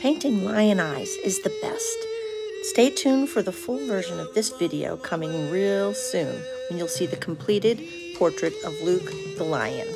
Painting lion eyes is the best. Stay tuned for the full version of this video coming real soon when you'll see the completed portrait of Luke the lion.